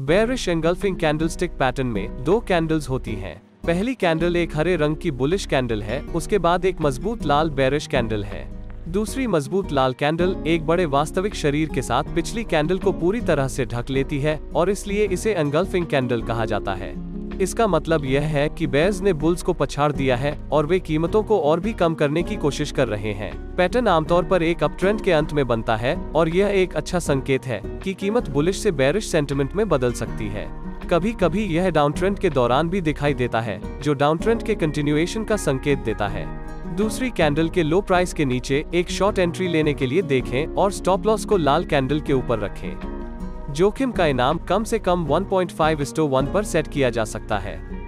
Bearish engulfing candlestick pattern में दो candles होती हैं। पहली कैंडल एक हरे रंग की बुलिश कैंडल है, उसके बाद एक मज़बूत लाल बेरिश कैंडल है। दूसरी मज़बूत लाल कैंडल एक बड़े वास्तविक शरीर के साथ पिछली कैंडल को पूरी तरह से ढक लेती है और इसलिए इसे एंगल्फिंग कैंडल कहा जाता है। इसका मतलब यह है कि बेज ने बुल्स को पछाड़ दिया है और वे कीमतों को और भी कम करने की कोशिश कर रहे हैं। पैटर्न आमतौर पर एक अप ट्रेंड के अंत में बनता है और यह एक अच्छा संकेत है कि कीमत बुलिश से बेरिश सेंटिमेंट में बदल सकती है। कभी कभी यह डाउन ट्रेंड के दौरान भी दिखाई देता है, जो डाउन ट्रेंड के कंटिन्यूएशन का संकेत देता है। दूसरी कैंडल के लो प्राइस के नीचे एक शॉर्ट एंट्री लेने के लिए देखें और स्टॉप लॉस को लाल कैंडल के ऊपर रखें। जोखिम का इनाम कम से कम 1.5 वन पर सेट किया जा सकता है।